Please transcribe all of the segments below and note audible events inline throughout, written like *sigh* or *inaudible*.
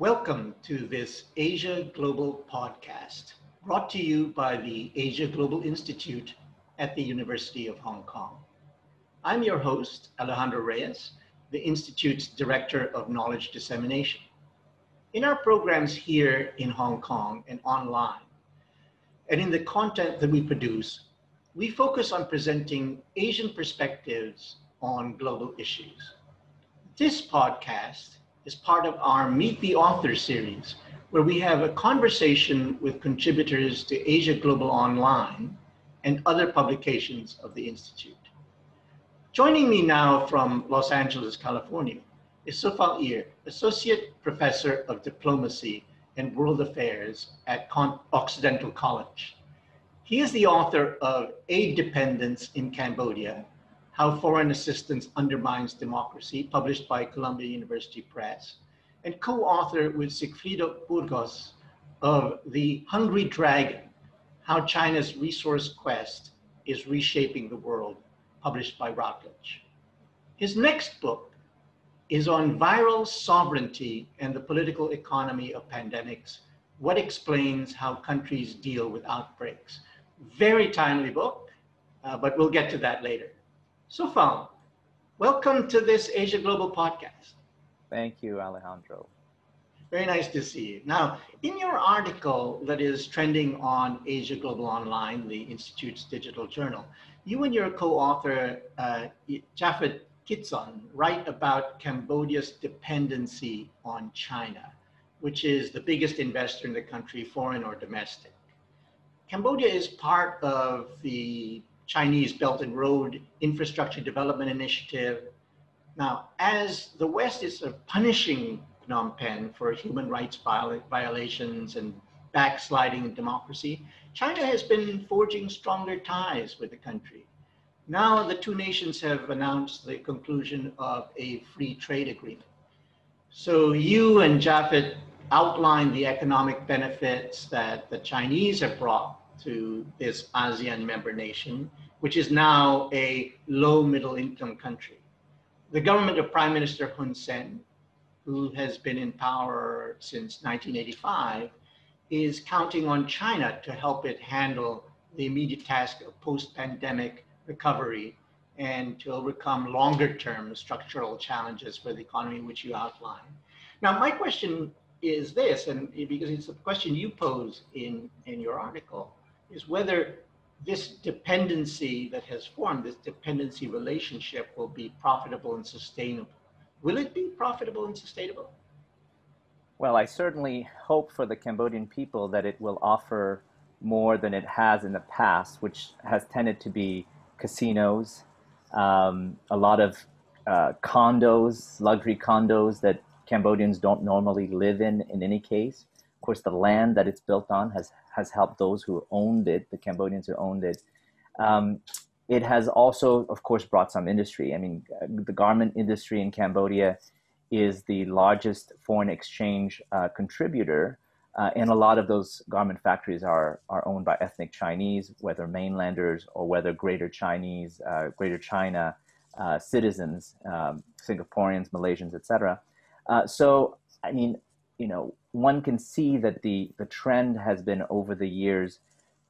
Welcome to this Asia Global podcast, brought to you by the Asia Global Institute at the University of Hong Kong. I'm your host, Alejandro Reyes, the Institute's Director of Knowledge Dissemination. In our programs here in Hong Kong and online, and in the content that we produce, we focus on presenting Asian perspectives on global issues. This podcast is part of our Meet the Author series, where we have a conversation with contributors to Asia Global Online and other publications of the Institute. Joining me now from Los Angeles, California, is Sophal Ear, Associate Professor of Diplomacy and World Affairs at Occidental College. He is the author of Aid Dependence in Cambodia how Foreign Assistance Undermines Democracy, published by Columbia University Press, and co-author with Sigfrido Burgos of The Hungry Dragon, How China's Resource Quest is Reshaping the World, published by Routledge. His next book is on viral sovereignty and the political economy of pandemics, What Explains How Countries Deal with Outbreaks. Very timely book, uh, but we'll get to that later. Sophal, welcome to this Asia Global podcast. Thank you, Alejandro. Very nice to see you. Now, in your article that is trending on Asia Global Online, the Institute's digital journal, you and your co-author, uh, Japhet Quitzon, write about Cambodia's dependency on China, which is the biggest investor in the country, foreign or domestic. Cambodia is part of the Chinese Belt and Road Infrastructure Development Initiative. Now, as the West is uh, punishing Phnom Penh for human rights violations and backsliding in democracy, China has been forging stronger ties with the country. Now the two nations have announced the conclusion of a free trade agreement. So you and Japhet outlined the economic benefits that the Chinese have brought to this ASEAN member nation, which is now a low middle income country. The government of Prime Minister Hun Sen, who has been in power since 1985, is counting on China to help it handle the immediate task of post pandemic recovery and to overcome longer term structural challenges for the economy, which you outlined. Now, my question is this, and because it's a question you pose in, in your article is whether this dependency that has formed, this dependency relationship will be profitable and sustainable. Will it be profitable and sustainable? Well, I certainly hope for the Cambodian people that it will offer more than it has in the past, which has tended to be casinos, um, a lot of uh, condos, luxury condos that Cambodians don't normally live in in any case. Of course, the land that it's built on has has helped those who owned it, the Cambodians who owned it. Um, it has also, of course, brought some industry. I mean, the garment industry in Cambodia is the largest foreign exchange uh, contributor, uh, and a lot of those garment factories are are owned by ethnic Chinese, whether mainlanders or whether Greater Chinese, uh, Greater China uh, citizens, um, Singaporeans, Malaysians, etc. Uh, so, I mean, you know, one can see that the the trend has been over the years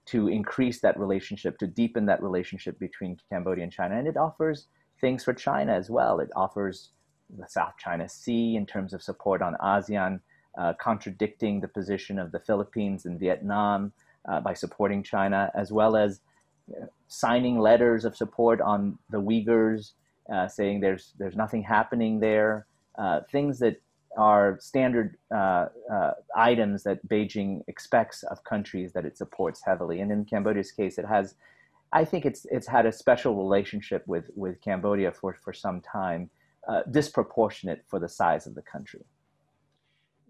to increase that relationship, to deepen that relationship between Cambodia and China, and it offers things for China as well. It offers the South China Sea in terms of support on ASEAN, uh, contradicting the position of the Philippines and Vietnam uh, by supporting China, as well as uh, signing letters of support on the Uyghurs, uh, saying there's there's nothing happening there. Uh, things that are standard uh, uh, items that Beijing expects of countries that it supports heavily. And in Cambodia's case, it has, I think it's it's had a special relationship with with Cambodia for for some time, uh, disproportionate for the size of the country.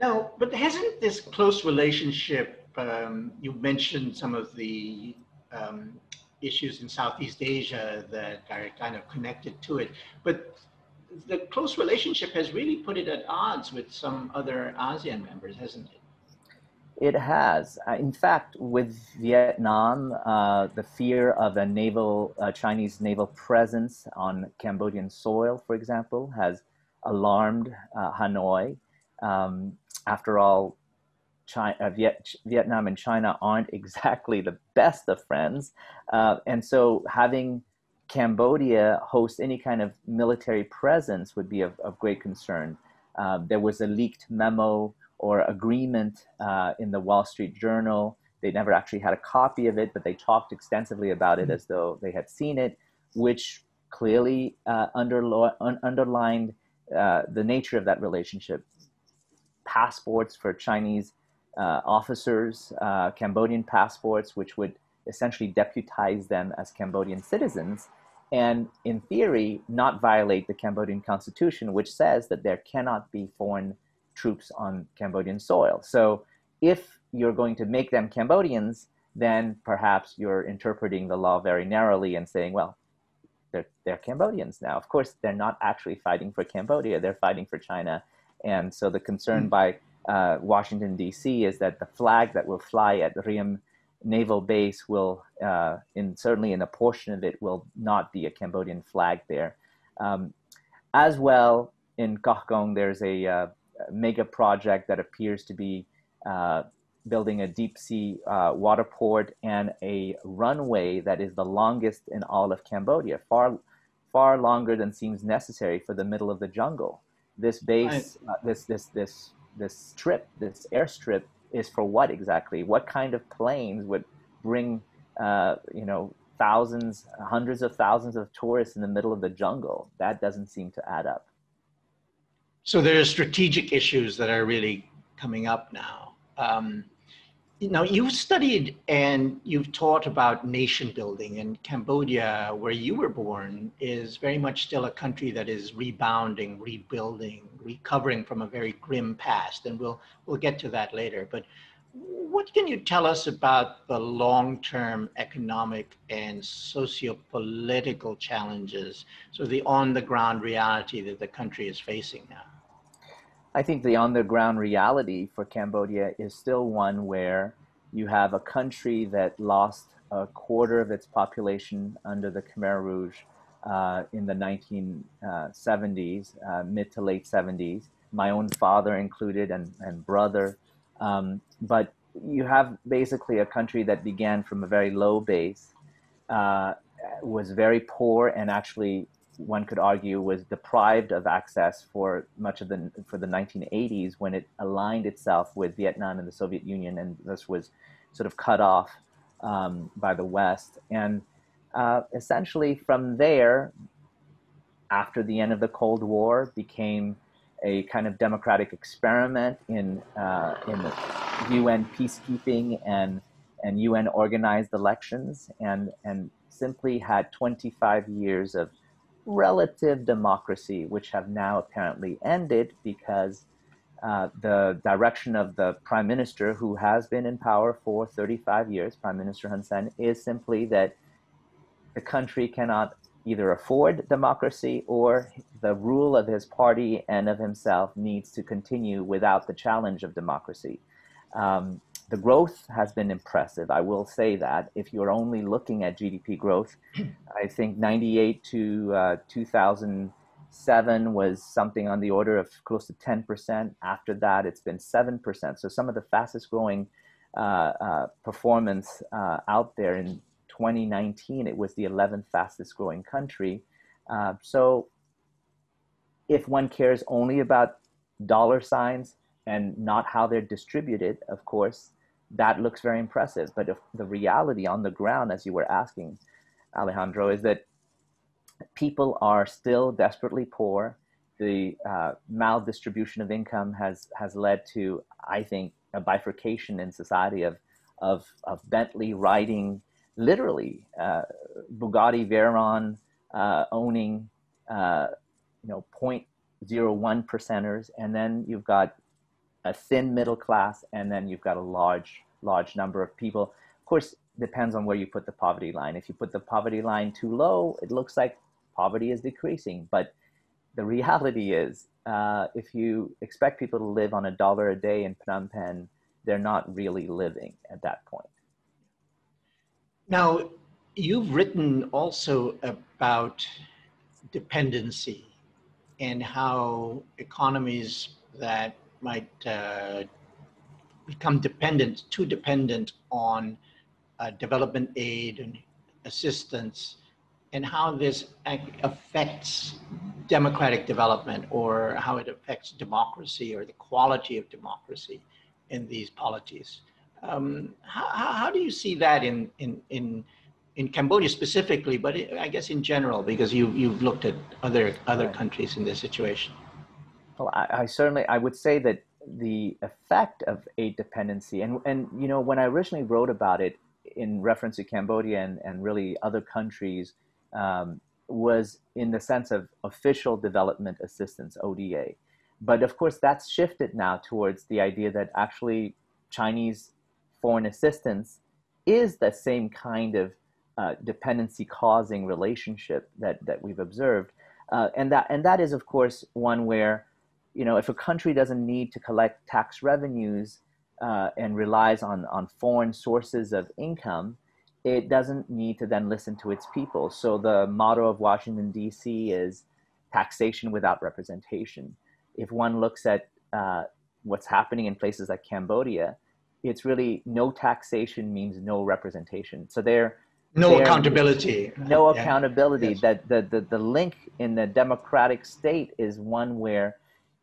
Now, but hasn't this close relationship? Um, you mentioned some of the um, issues in Southeast Asia that are kind of connected to it, but the close relationship has really put it at odds with some other ASEAN members, hasn't it? It has. Uh, in fact, with Vietnam, uh, the fear of a naval uh, Chinese naval presence on Cambodian soil, for example, has alarmed uh, Hanoi. Um, after all, China, uh, Viet, Vietnam and China aren't *laughs* exactly the best of friends. Uh, and so having Cambodia host any kind of military presence would be of, of great concern. Uh, there was a leaked memo or agreement uh, in the Wall Street Journal. They never actually had a copy of it, but they talked extensively about it as though they had seen it, which clearly uh, underlo- un- underlined uh, the nature of that relationship. Passports for Chinese uh, officers, uh, Cambodian passports, which would essentially deputize them as Cambodian citizens, and in theory, not violate the Cambodian constitution, which says that there cannot be foreign troops on Cambodian soil. So if you're going to make them Cambodians, then perhaps you're interpreting the law very narrowly and saying, well, they're, they're Cambodians now. Of course, they're not actually fighting for Cambodia, they're fighting for China. And so the concern mm. by uh, Washington, D.C. is that the flag that will fly at Ream Naval Base will, uh, in certainly in a portion of it, will not be a Cambodian flag there. Um, as well, in Koh Kong, there's a uh, mega project that appears to be uh, building a deep sea uh, water port and a runway that is the longest in all of Cambodia, far, far longer than seems necessary for the middle of the jungle. This base, uh, this, this, this, this strip, this airstrip is for what exactly? What kind of planes would bring, uh, you know, thousands, hundreds of thousands of tourists in the middle of the jungle? That doesn't seem to add up. So there are strategic issues that are really coming up now. Um, now you've studied and you've taught about nation building and cambodia where you were born is very much still a country that is rebounding rebuilding recovering from a very grim past and we'll we'll get to that later. But what can you tell us about the long-term economic and socio-political challenges so the on-the-ground reality that the country is facing now I think the on the ground reality for Cambodia is still one where you have a country that lost a quarter of its population under the Khmer Rouge uh, in the 1970s, uh, mid to late 70s, my own father included and, and brother. Um, but you have basically a country that began from a very low base, uh, was very poor, and actually one could argue was deprived of access for much of the for the 1980s when it aligned itself with Vietnam and the Soviet Union, and this was sort of cut off um, by the West. And uh, essentially, from there, after the end of the Cold War, became a kind of democratic experiment in uh, in UN peacekeeping and and UN organized elections, and and simply had 25 years of relative democracy, which have now apparently ended because uh, the direction of the prime minister, who has been in power for 35 years, Prime Minister Hun Sen, is simply that the country cannot either afford democracy or the rule of his party and of himself needs to continue without the challenge of democracy. Um, the growth has been impressive. I will say that if you're only looking at GDP growth, *clears throat* I think 98 to uh, 2007 was something on the order of close to 10%. After that, it's been 7%. So some of the fastest growing uh, uh, performance uh, out there in 2019, it was the 11th fastest growing country. Uh, so if one cares only about dollar signs and not how they're distributed, of course, that looks very impressive. But the reality on the ground, as you were asking, Alejandro, is that people are still desperately poor. The uh, maldistribution of income has has led to, I think, a bifurcation in society of of, of Bentley riding, literally uh, Bugatti Veyron uh, owning, uh, you know, 0.01 percenters, and then you've got a thin middle class, and then you've got a large, large number of people. Of course, depends on where you put the poverty line. If you put the poverty line too low, it looks like poverty is decreasing. But the reality is, uh, if you expect people to live on a dollar a day in Phnom Penh, they're not really living at that point. Now, you've written also about dependency and how economies that might uh, become dependent, too dependent on uh, development aid and assistance, and how this affects democratic development or how it affects democracy or the quality of democracy in these polities. Um, how, how, do you see that in, in, in, in Cambodia specifically, but I guess in general, because you, you've looked at other, other countries in this situation? Well, I, I certainly, I would say that the effect of aid dependency, and, and you know, when I originally wrote about it in reference to Cambodia and, and really other countries, um, was in the sense of official development assistance, ODA. But of course, that's shifted now towards the idea that actually Chinese foreign assistance is the same kind of uh, dependency causing relationship that, that we've observed. Uh, and, that, and that is, of course, one where, you know, if a country doesn't need to collect tax revenues uh, and relies on, on foreign sources of income, it doesn't need to then listen to its people. So the motto of Washington, D.C. is taxation without representation. If one looks at uh, what's happening in places like Cambodia, it's really no taxation means no representation. So they're no accountability. No yeah. accountability. Yes. That the, the the link in the democratic state is one where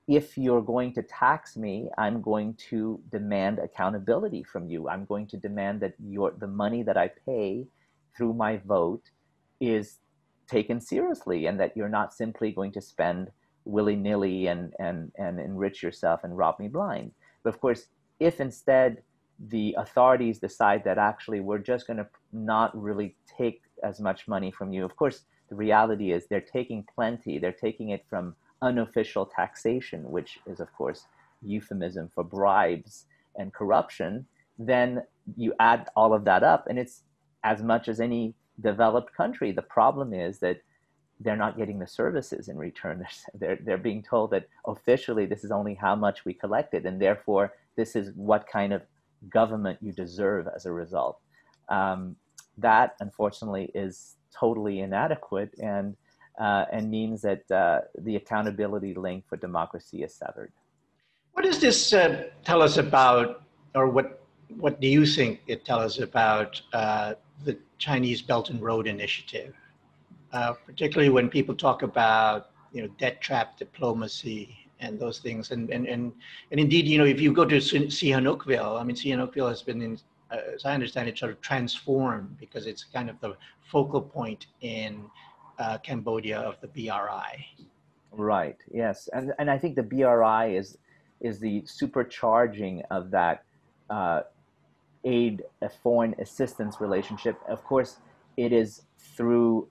if you're going to tax me, I'm going to demand accountability from you. I'm going to demand that your the money that I pay through my vote is taken seriously and that you're not simply going to spend willy-nilly and, and, and enrich yourself and rob me blind. But of course, if instead the authorities decide that actually we're just going to not really take as much money from you, of course, the reality is they're taking plenty. They're taking it from unofficial taxation, which is, of course, euphemism for bribes and corruption. Then you add all of that up, and it's as much as any developed country. The problem is that they're not getting the services in return. *laughs* They're, they're being told that officially this is only how much we collected, and therefore this is what kind of government you deserve as a result. Um, that, unfortunately, is totally inadequate and, uh, and means that uh, the accountability link for democracy is severed. What does this uh, tell us about, or what, what do you think it tells us about uh, the Chinese Belt and Road Initiative? Uh, particularly when people talk about you know debt trap diplomacy and those things and and and, and indeed you know if you go to Sihanoukville I mean Sihanoukville has been in uh, as I understand it sort of transformed because it's kind of the focal point in uh, Cambodia of the BRI. Right. Yes, and and I think the BRI is is the supercharging of that uh, aid, a foreign assistance relationship. Of course, it is through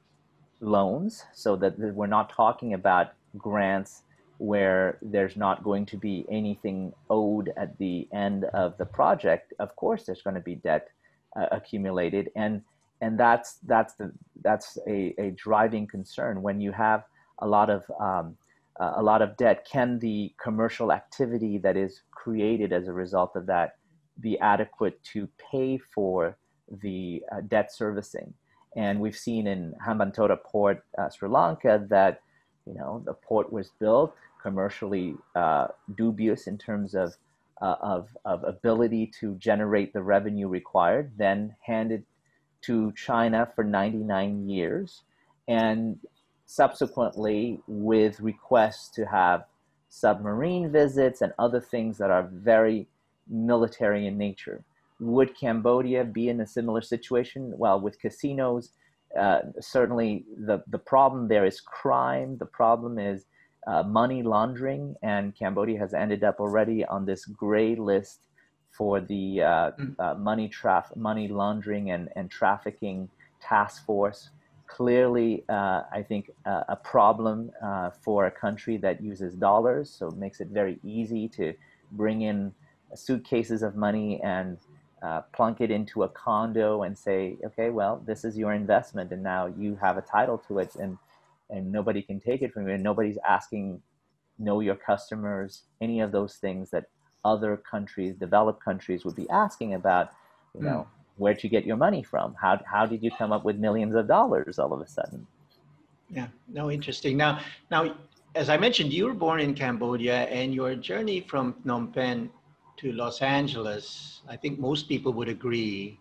loans so that we're not talking about grants where there's not going to be anything owed at the end of the project of course there's going to be debt uh, accumulated and and that's that's the that's a, a driving concern when you have a lot of um, a lot of debt. Can the commercial activity that is created as a result of that be adequate to pay for the uh, debt servicing? And we've seen in Hambantota Port, uh, Sri Lanka, that you know the port was built commercially uh, dubious in terms of, uh, of of ability to generate the revenue required, then handed to China for 99 years, and subsequently with requests to have submarine visits and other things that are very military in nature. Would Cambodia be in a similar situation? Well, with casinos, uh, certainly the, the problem there is crime. The problem is uh, money laundering, and Cambodia has ended up already on this gray list for the uh, mm. uh money traf- money laundering and, and trafficking task force. Clearly, uh, I think uh, a problem for a country that uses dollars, so it makes it very easy to bring in suitcases of money and uh, plunk it into a condo and say, okay, well, this is your investment, and now you have a title to it, and and nobody can take it from you, and nobody's asking, know your customers, any of those things that other countries, developed countries, would be asking about. You know, mm. where'd you get your money from? How how did you come up with millions of dollars all of a sudden? Yeah, no, interesting. Now, now as I mentioned, you were born in Cambodia, and your journey from Phnom Penh to Los Angeles, I think most people would agree,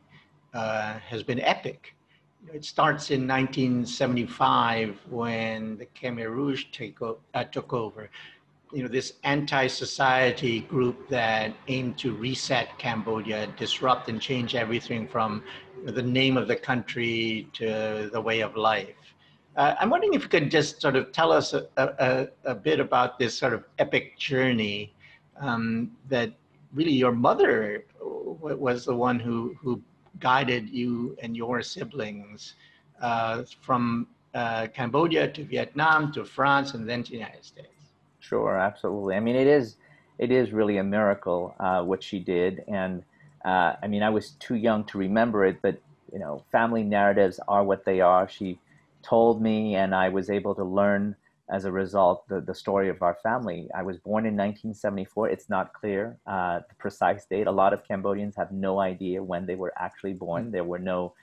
uh, has been epic. It starts in 1975 when the Khmer Rouge take, uh, took over. You know, this anti-society group that aimed to reset Cambodia, disrupt and change everything from the name of the country to the way of life. Uh, I'm wondering if you could just sort of tell us a, a, a bit about this sort of epic journey um, that really your mother was the one who, who guided you and your siblings uh, from uh, Cambodia to Vietnam to France and then to the United States. Sure, absolutely. I mean, it is it is really a miracle uh, what she did, and uh, I mean, I was too young to remember it, but you know, family narratives are what they are. She told me, and I was able to learn as a result the, the story of our family. I was born in 1974. It's not clear uh, the precise date. A lot of Cambodians have no idea when they were actually born. There were no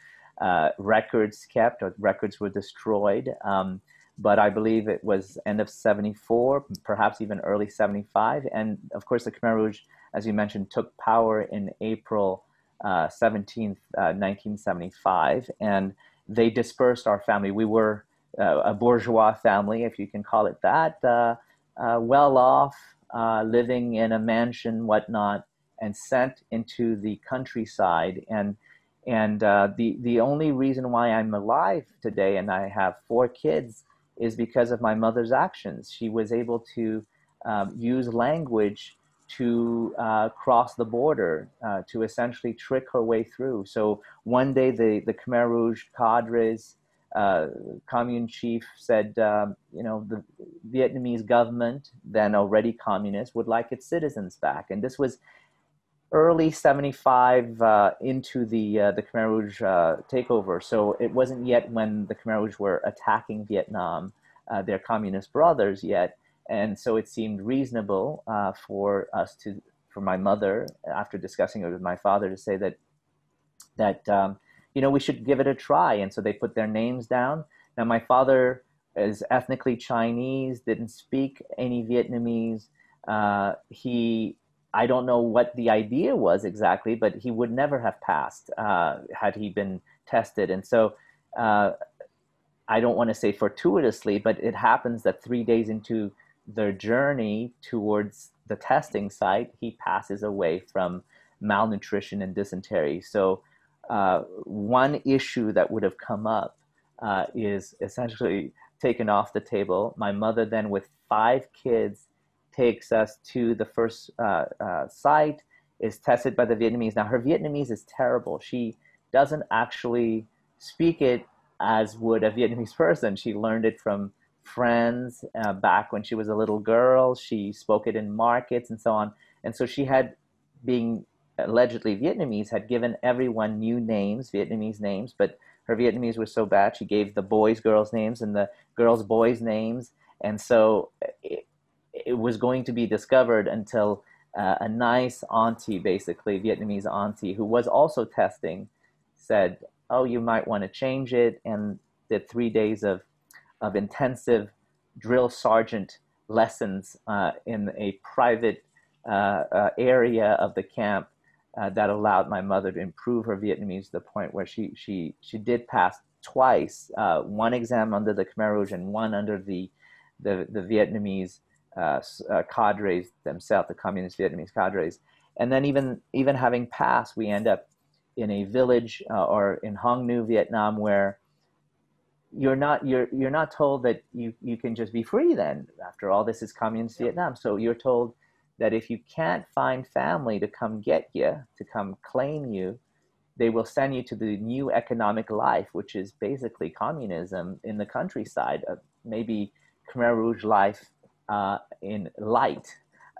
uh, records kept, or records were destroyed. Um, but I believe it was end of 74, perhaps even early 75. And of course, the Khmer Rouge, as you mentioned, took power in April uh, 17th, 1975. Uh, and they dispersed our family. We were uh, a bourgeois family, if you can call it that, uh, uh, well off, uh, living in a mansion, whatnot, and sent into the countryside. And and the the only reason why I'm alive today and I have four kids is because of my mother's actions. She was able to um, use language to uh, cross the border uh, to essentially trick her way through. So one day the, the Khmer Rouge cadres, uh, commune chief said, um, you know, the Vietnamese government, then already communist, would like its citizens back. And this was early 75 uh, into the, uh, the Khmer Rouge uh, takeover. So it wasn't yet when the Khmer Rouge were attacking Vietnam, their communist brothers yet and so it seemed reasonable uh, for us to, for my mother, after discussing it with my father, to say that that um, you know we should give it a try. And so they put their names down. Now my father is ethnically Chinese, didn't speak any Vietnamese. Uh, he I don't know what the idea was exactly, but he would never have passed uh, had he been tested. And so uh, I don't want to say fortuitously, but it happens that three days into their journey towards the testing site, he passes away from malnutrition and dysentery. So, uh, one issue that would have come up uh, is essentially taken off the table. My mother, then, with five kids, takes us to the first uh, uh site, is tested by the Vietnamese. Now, her Vietnamese is terrible. She doesn't actually speak it as would a Vietnamese person. She learned it from friends uh, back when she was a little girl. She spoke it in markets and so on. And so she had, being allegedly Vietnamese, had given everyone new names, Vietnamese names, but her Vietnamese was so bad, she gave the boys girls names and the girls boys names. And so it was going to be discovered until uh, a nice auntie, basically, Vietnamese auntie, who was also testing, said, Oh, you might want to change it. And did three days of of intensive drill sergeant lessons uh, in a private uh, uh, area of the camp uh, that allowed my mother to improve her Vietnamese to the point where she she she did pass twice, uh, one exam under the Khmer Rouge and one under the the, the Vietnamese uh, cadres themselves, the communist Vietnamese cadres. And then even even having passed, we end up in a village or in Hong New, Vietnam, where you're not you're you're not told that you you can just be free then after all this is communist yeah. vietnam so you're told that if you can't find family to come get you to come claim you they will send you to the new economic life which is basically communism in the countryside uh, maybe khmer rouge life uh, in light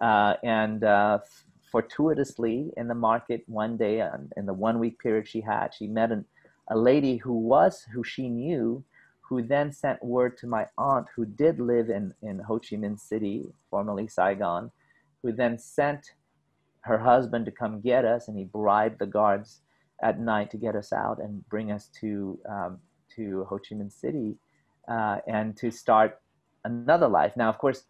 uh, and uh, fortuitously in the market one day um, in the one week period she had she met an, a lady who was who she knew who then sent word to my aunt, who did live in, in Ho Chi Minh City, formerly Saigon, who then sent her husband to come get us, and he bribed the guards at night to get us out and bring us to um, to Ho Chi Minh City, uh, and to start another life. Now, of course,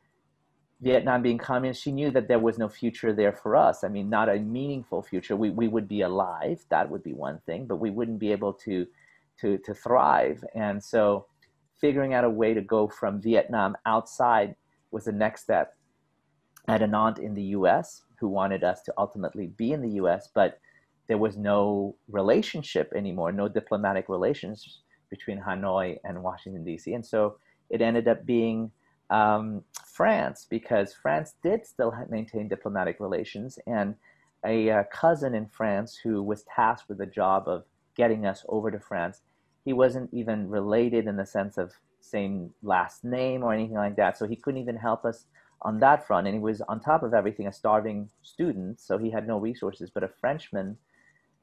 Vietnam being communist, she knew that there was no future there for us. I mean, not a meaningful future. We, we would be alive, that would be one thing, but we wouldn't be able to, to, to thrive. And so figuring out a way to go from Vietnam outside was the next step. I had an aunt in the US who wanted us to ultimately be in the US, but there was no relationship anymore, no diplomatic relations between Hanoi and Washington, D.C. And so it ended up being um, France because France did still maintain diplomatic relations. And a uh, cousin in France who was tasked with the job of getting us over to France, he wasn't even related in the sense of same last name or anything like that. So he couldn't even help us on that front. And he was, on top of everything, a starving student. So he had no resources. But a Frenchman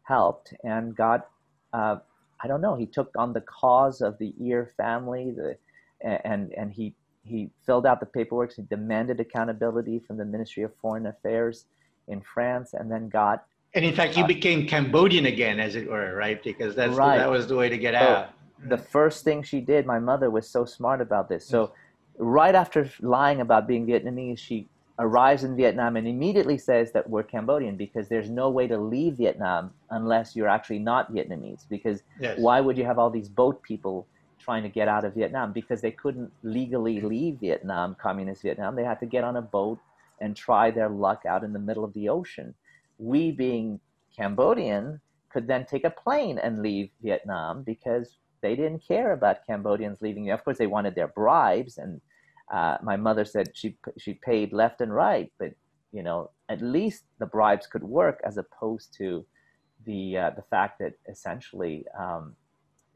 helped and got, uh, I don't know, he took on the cause of the Ear family, the, and, and he he filled out the paperwork. He demanded accountability from the Ministry of Foreign Affairs in France, and then got. And in fact, you uh, became Cambodian again, as it were, right? Because that's right. the, that was the way to get so out. The first thing she did, my mother was so smart about this. So, right after lying about being Vietnamese, she arrives in Vietnam and immediately says that we're Cambodian because there's no way to leave Vietnam unless you're actually not Vietnamese. Because yes. why would you have all these boat people? Trying to get out of Vietnam because they couldn't legally leave Vietnam, communist Vietnam. They had to get on a boat and try their luck out in the middle of the ocean. We, being Cambodian, could then take a plane and leave Vietnam because they didn't care about Cambodians leaving. Of course, they wanted their bribes, and uh, my mother said she she paid left and right, but you know at least the bribes could work as opposed to the uh, the fact that essentially um,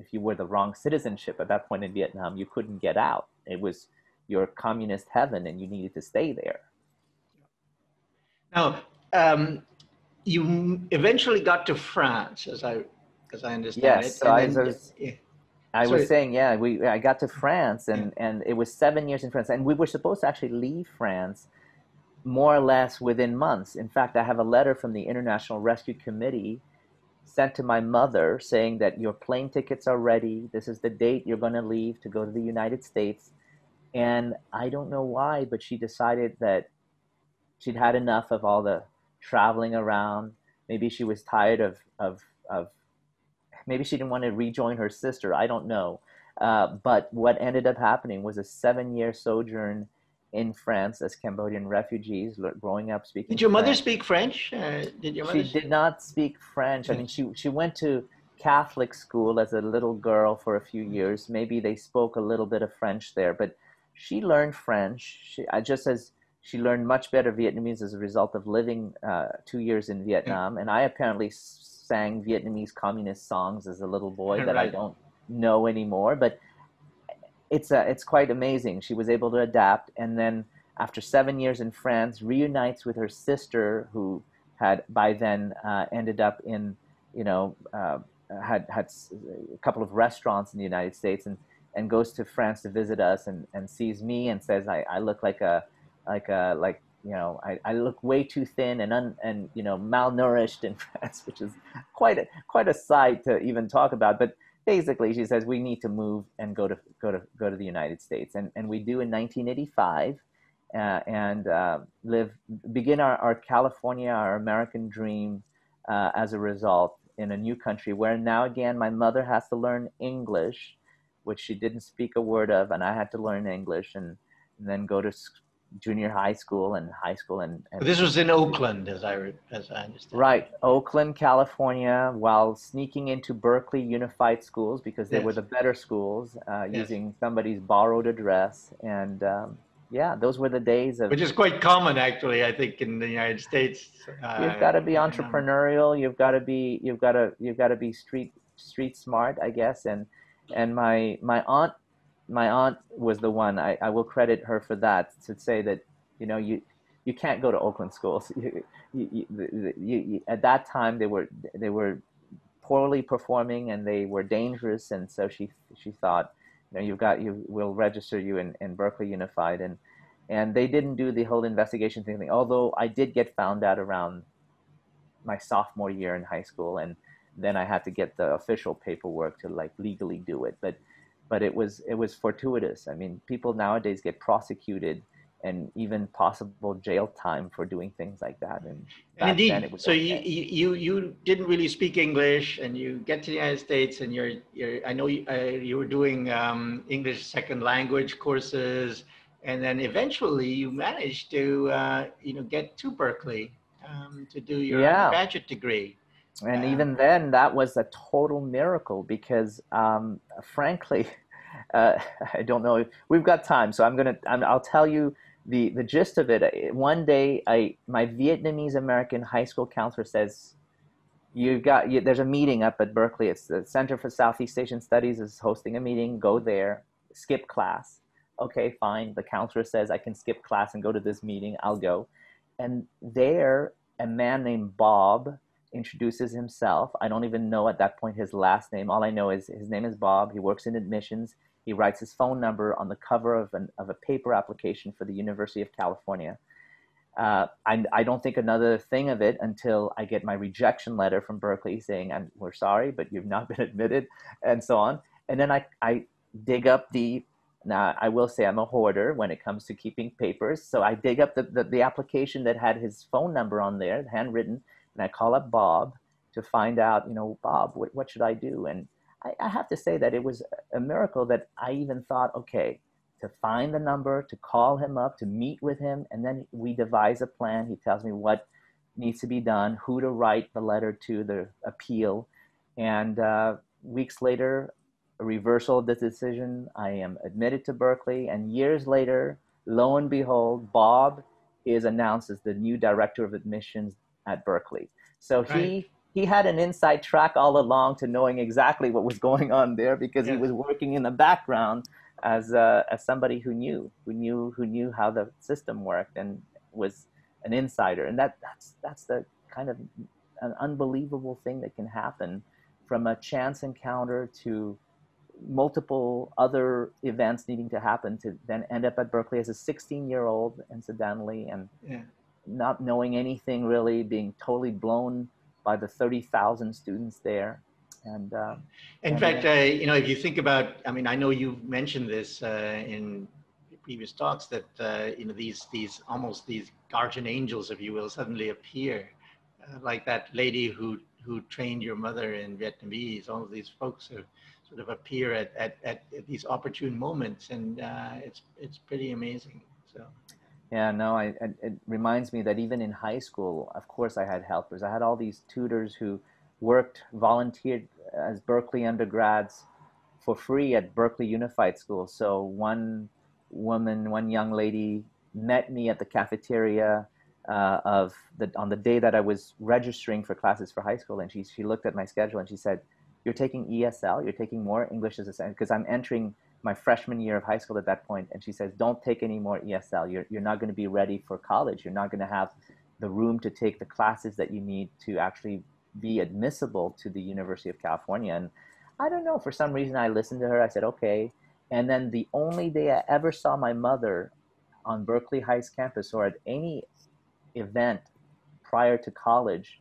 if you were the wrong citizenship at that point in Vietnam, you couldn't get out. It was your communist heaven, and you needed to stay there. Now, um, you eventually got to France, as I as I understand yes, it. So I, then, was, yeah. I was saying, yeah, we I got to France, and yeah. and it was seven years in France, and we were supposed to actually leave France more or less within months. In fact, I have a letter from the International Rescue Committee sent to my mother saying that your plane tickets are ready. This is the date you're going to leave to go to the United States. And I don't know why, but she decided that she'd had enough of all the traveling around. Maybe she was tired of, of, of maybe she didn't want to rejoin her sister. I don't know. Uh, but what ended up happening was a seven year sojourn in France as Cambodian refugees, growing up speaking. Did your French. mother speak French? Uh, did your mother? She did not speak French. I mean, she she went to Catholic school as a little girl for a few years. Maybe they spoke a little bit of French there, but she learned French. She, I just as she learned much better Vietnamese as a result of living uh, two years in Vietnam. And I apparently sang Vietnamese communist songs as a little boy *laughs* that right. I don't know anymore. But it's a, it's quite amazing. She was able to adapt, and then after seven years in France, reunites with her sister, who had by then uh, ended up in you know uh, had had a couple of restaurants in the United States, and and goes to France to visit us, and, and sees me and says I, I look like a like a like you know I, I look way too thin and un, and you know malnourished in *laughs* France, which is quite a quite a sight to even talk about, but basically she says we need to move and go to go to go to the United States, and and we do in 1985, uh, and uh, live begin our, our California, our American dream, uh, as a result in a new country where now again my mother has to learn English, which she didn't speak a word of, and I had to learn English and, and then go to junior high school and high school and, and this was in Oakland as I as I understand. Right. Oakland California while sneaking into Berkeley Unified Schools because they yes. were the better schools uh, yes. using somebody's borrowed address. And um, yeah those were the days of which is quite common actually I think in the United States uh, you've got to be entrepreneurial. You've got to be you've got to you've got to be street street smart I guess. And and my my aunt my aunt was the one I, I will credit her for that to say that you know you you can't go to Oakland schools. *laughs* You, you, you, at that time, they were they were poorly performing and they were dangerous, and so she she thought, you know, you've got you will register you in, in Berkeley Unified, and and they didn't do the whole investigation thing. Although I did get found out around my sophomore year in high school, and then I had to get the official paperwork to like legally do it, but but it was it was fortuitous. I mean, people nowadays get prosecuted and even possible jail time for doing things like that. And, and indeed, so okay. you, you you didn't really speak English, and you get to the United States, and you're you're I know you, uh, you were doing um, English second language courses, and then eventually you managed to uh, you know get to Berkeley um, to do your yeah. graduate degree. And even then, that was a total miracle because, um, frankly, *laughs* uh, I don't know. We've got time, so I'm gonna. i will tell you the the gist of it. One day, I my Vietnamese American high school counselor says, "You've got you, there's a meeting up at Berkeley. It's the Center for Southeast Asian Studies is hosting a meeting. Go there. Skip class. Okay, fine. The counselor says I can skip class and go to this meeting. I'll go. And there, a man named Bob introduces himself. I don't even know at that point his last name. All I know is his name is Bob. He works in admissions. He writes his phone number on the cover of, an, of a paper application for the University of California. Uh, I, I don't think another thing of it until I get my rejection letter from Berkeley saying, we're sorry, but you've not *laughs* been admitted, and so on. And then I, I dig up the, now I will say I'm a hoarder when it comes to keeping papers. So I dig up the, the, the application that had his phone number on there, handwritten, and I call up Bob to find out, you know, Bob, what, what should I do? And I, I have to say that it was a miracle that I even thought, okay, to find the number, to call him up, to meet with him, and then we devise a plan. He tells me what needs to be done, who to write the letter to, the appeal, and uh, weeks later, a reversal of the decision. I am admitted to Berkeley, and years later, lo and behold, Bob is announced as the new director of admissions at Berkeley. So right. he he had an inside track all along to knowing exactly what was going on there because he was working in the background as uh, as somebody who knew who knew who knew how the system worked and was an insider and that that's that's the kind of an unbelievable thing that can happen from a chance encounter to multiple other events needing to happen to then end up at Berkeley as a 16 year old incidentally and yeah not knowing anything really, being totally blown by the 30,000 students there. And uh, in and, fact, uh, you know, if you think about, I mean, I know you've mentioned this uh, in previous talks that uh, you know these these almost these guardian angels, if you will, suddenly appear, uh, like that lady who who trained your mother in Vietnamese. All of these folks who sort of appear at at, at, these opportune moments, and uh, it's it's pretty amazing. So. Yeah, no, I, it reminds me that even in high school, of course, I had helpers. I had all these tutors who worked, volunteered as Berkeley undergrads for free at Berkeley Unified School. So one woman, one young lady met me at the cafeteria uh, of the on the day that I was registering for classes for high school, and she she looked at my schedule and she said, "You're taking ESL. You're taking more English as a because I'm entering my freshman year of high school at that point, and she says, "Don't take any more ESL. You're you're not going to be ready for college. You're not going to have the room to take the classes that you need to actually be admissible to the University of California." And I don't know. For some reason, I listened to her. I said, "Okay." And then the only day I ever saw my mother on Berkeley High's campus or at any event prior to college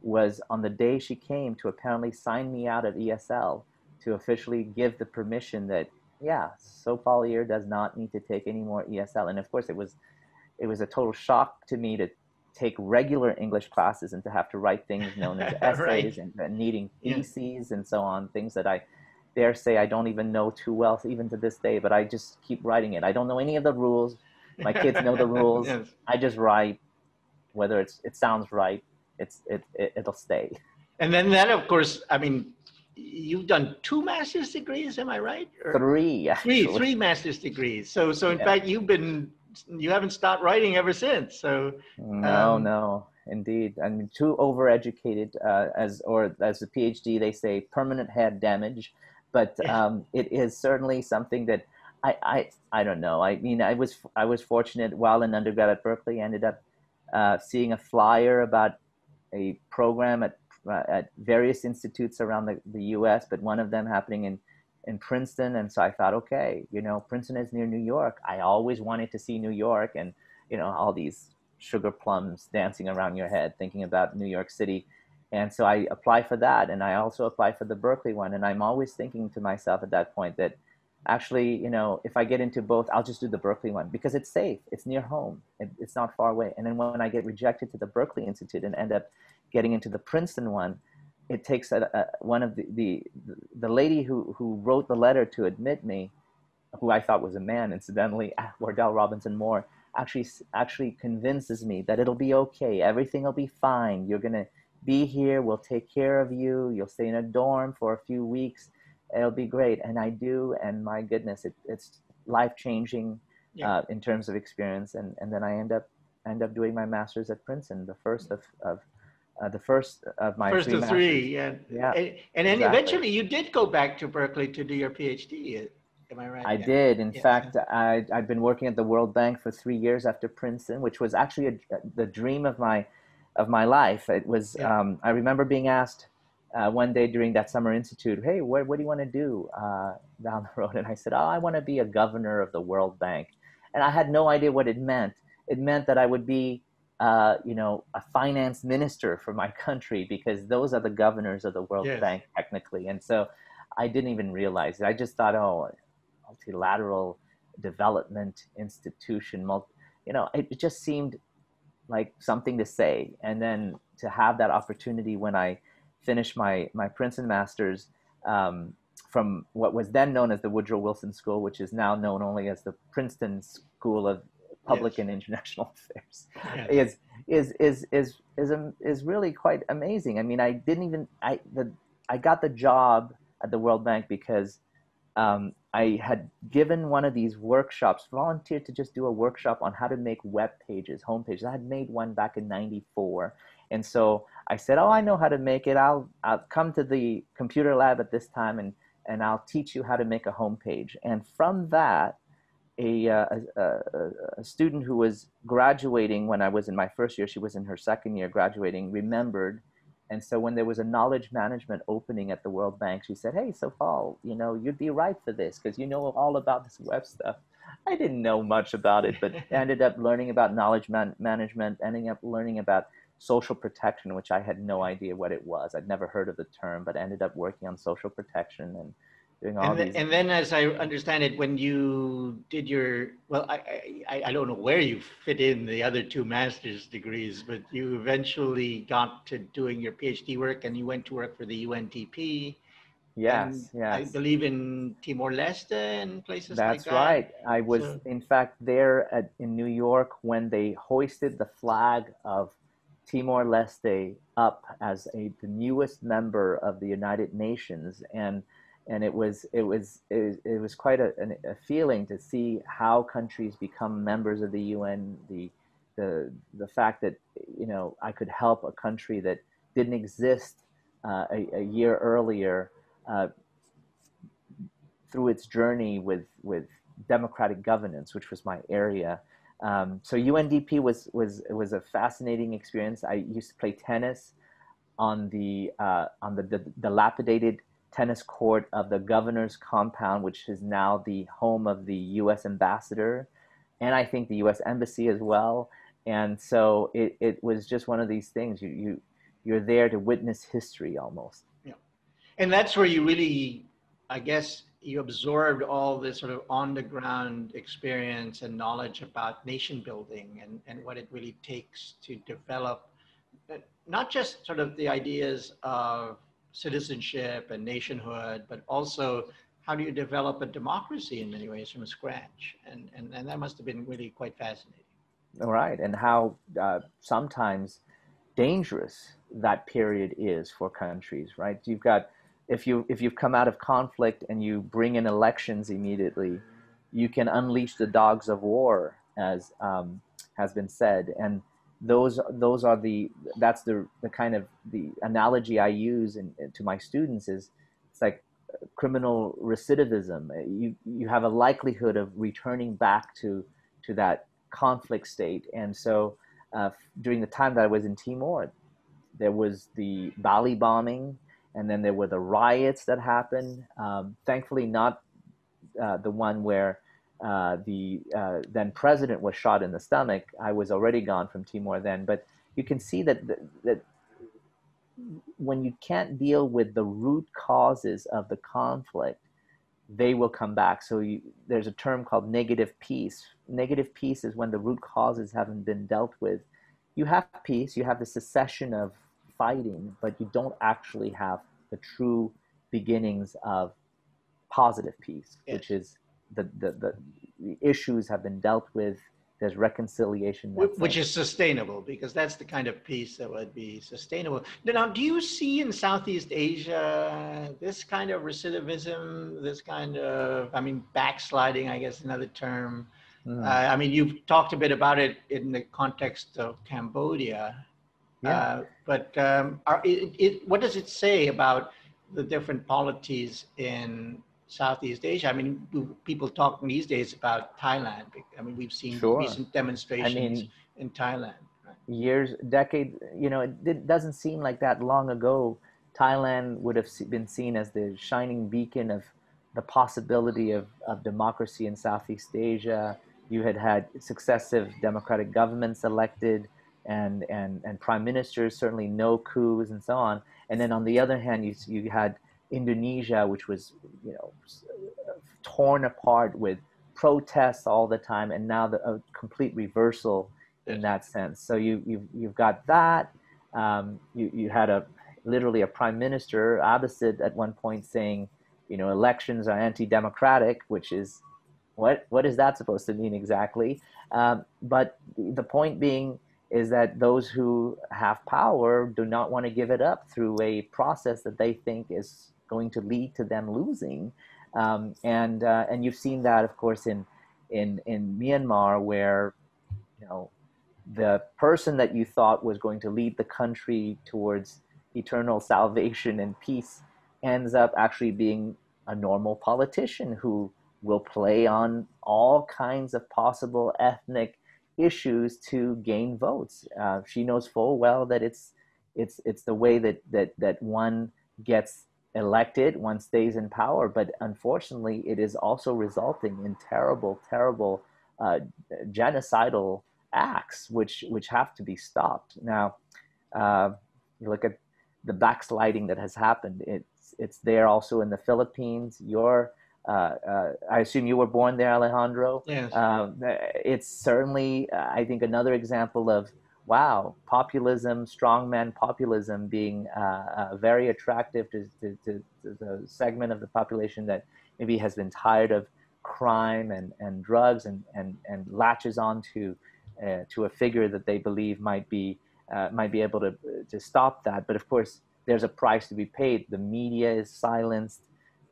was on the day she came to apparently sign me out of ESL to officially give the permission that yeah, Sophal Ear does not need to take any more ESL. And of course, it was it was a total shock to me to take regular English classes and to have to write things known as *laughs* essays right. and, and, needing theses yeah. and so on, things that I dare say I don't even know too well, even to this day, but I just keep writing it. I don't know any of the rules. My kids know the *laughs* rules. yes. I just write, whether it's it sounds right, it's it, it it'll stay. And then that, of course, I mean, you've done two master's degrees, am I right? Or three, actually. Three, three master's degrees. So, so in yeah. fact, you've been, you haven't stopped writing ever since. So. No, um, no, indeed. I mean, too overeducated, uh, as or as a PhD, they say permanent head damage, but um, it is certainly something that I, I, I don't know. I mean, I was, I was fortunate while in undergrad at Berkeley, I ended up uh, seeing a flyer about a program at uh, at various institutes around the, the U.S., but one of them happening in in Princeton. And so I thought, okay, you know, Princeton is near New York. I always wanted to see New York, and you know, all these sugar plums dancing around your head, thinking about New York City. And so I apply for that, and I also apply for the Berkeley one. And I'm always thinking to myself at that point that actually, you know, if I get into both, I'll just do the Berkeley one because it's safe. It's near home. It, it's not far away. And then when I get rejected to the Berkeley Institute and end up getting into the Princeton one, it takes a, a, one of the, the the lady who who wrote the letter to admit me, who I thought was a man, incidentally, Wardell Robinson Moore, actually actually convinces me that it'll be okay. Everything will be fine. You're gonna be here. We'll take care of you. You'll stay in a dorm for a few weeks it'll be great. And I do, and my goodness, it, it's life changing yeah. uh, in terms of experience. And, and then I end up end up doing my master's at Princeton, the first of, of uh, the first of my first three of three, yeah, yeah. And, and then exactly. eventually you did go back to Berkeley to do your PhD. Am I right? I yeah. did. In fact, I I'd been working at the World Bank for three years after Princeton, which was actually a, the dream of my of my life. It was. Yeah. Um, I remember being asked uh, one day during that summer institute, hey, what, what do you want to do uh, down the *laughs* road? And I said, oh, I want to be a governor of the World Bank. And I had no idea what it meant. It meant that I would be, uh, you know, a finance minister for my *laughs* country because those are the governors of the World yes. Bank technically. And so I didn't even realize it. I just thought, oh, multilateral development institution, multi, you know, it, it just seemed like something to say. And then to have that opportunity when I finish my my Princeton masters um, from what was then known as the Woodrow Wilson School, which is now known only as the Princeton School of Public yes. and International *laughs* Affairs, yes. is, is is is is is really quite amazing. I mean, I didn't even I the I got the job at the World Bank because um, I had given one of these workshops, volunteered to just do a workshop on how to make web pages, home pages. I had made one back in '94, and so I said, "Oh, I know how to make it. I'll I'll come to the computer lab at this time and and I'll teach you how to make a home page." And from that, a, uh, a, a, a, student who was graduating when I was in my first year, she was in her second year graduating, remembered. And so when there was a knowledge management opening at the World Bank, she said, Hey, Sophal, you know, you'd be right for this because you know all about this web stuff. I didn't know much about it, but *laughs* ended up learning about knowledge man- management, ending up learning about social protection, which I had no idea what it was. I'd never heard of the term, but ended up working on social protection and and these. and then, as I understand it, when you did your well, I, I I don't know where you fit in the other two master's degrees, but you eventually got to doing your PhD work, and you went to work for the UNDP. Yes, yes. I believe in Timor Leste and places That's like that. right. I was, so, in fact, there at, in New York when they hoisted the flag of Timor Leste up as a, the newest member of the United Nations, and and it was it was it, it was quite a, a, feeling to see how countries become members of the UN. The the the fact that you know I could help a country that didn't exist uh, a, a, year earlier uh, through its journey with with democratic governance, which was my area. Um, so UNDP was was was a fascinating experience. I used to play tennis on the uh, on the, the dilapidated tennis court of the governor's compound, which is now the home of the U.S. ambassador, and I think the U.S. embassy as well. And so it, it was just one of these things. You you you're there to witness history almost. Yeah, and that's where you really, I guess, you absorbed all this sort of on the ground experience and knowledge about nation building and, and what it really takes to develop not just sort of the ideas of citizenship and nationhood, but also how do you develop a democracy in many ways from scratch? And, and, and that must have been really quite fascinating. All right. And how uh, sometimes dangerous that period is for countries, right? You've got if you if you've come out of conflict and you bring in elections immediately, you can unleash the dogs of war, as um, has been said, and those those are the that's the the kind of the analogy I use in, to my students is it's like criminal recidivism. You you have a likelihood of returning back to to that conflict state, and so uh, during the time that I was in Timor, there was the Bali bombing and then there were the riots that happened. Um, thankfully, not uh, the one where uh, the uh, then president was shot in the stomach. I was already gone from Timor then, but you can see that that when you can't deal with the root causes of the conflict, they will come back. So you, there's a term called negative peace. Negative peace is when the root causes haven't been dealt with. You have peace, you have the cessation of fighting, but you don't actually have the true beginnings of positive peace, which is the, the, the, the issues have been dealt with. There's reconciliation which is sustainable because that's the kind of peace that would be sustainable. Now do you see in southeast asia this kind of recidivism this kind of i mean backsliding i guess another term. Mm. uh, i mean you've talked a bit about it in the context of cambodia. Yeah. Uh, but um, are, it, it, what does it say about the different polities in Southeast Asia. I mean, people talk these days about Thailand. I mean, we've seen sure. recent demonstrations I mean, in Thailand. Right? Years, decades, you know, it, it, doesn't seem like that long ago. Thailand would have been seen as the shining beacon of the possibility of, of democracy in Southeast Asia. You had had successive democratic governments elected and, and, and prime ministers, certainly no coups and so on. And then on the other hand, you, you had Indonesia, which was you know torn apart with protests all the time, and now the, a complete reversal in that sense. So you you've you've got that. Um, you you had a literally a prime minister Abhisit at one point saying, you know, elections are anti-democratic, which is what what is that supposed to mean exactly? Um, but the point being is that those who have power do not want to give it up through a process that they think is going to lead to them losing. Um, and uh, and you've seen that, of course, in in in Myanmar, where you know the person that you thought was going to lead the country towards eternal salvation and peace ends up actually being a normal politician who will play on all kinds of possible ethnic issues to gain votes. Uh, she knows full well that it's it's it's the way that that that one gets elected, one stays in power, but unfortunately, it is also resulting in terrible, terrible uh, genocidal acts, which which have to be stopped. Now, uh, you look at the backsliding that has happened. It's it's there also in the Philippines. Your uh, uh, I assume you were born there, Alejandro. Yes. Um, it's certainly, I think, another example of wow, populism, strongman populism being uh, uh, very attractive to, to, to, to, the segment of the population that maybe has been tired of crime and, and drugs and, and, and latches on to, uh, to a figure that they believe might be, uh, might be able to, to stop that. But of course, there's a price to be paid. The media is silenced.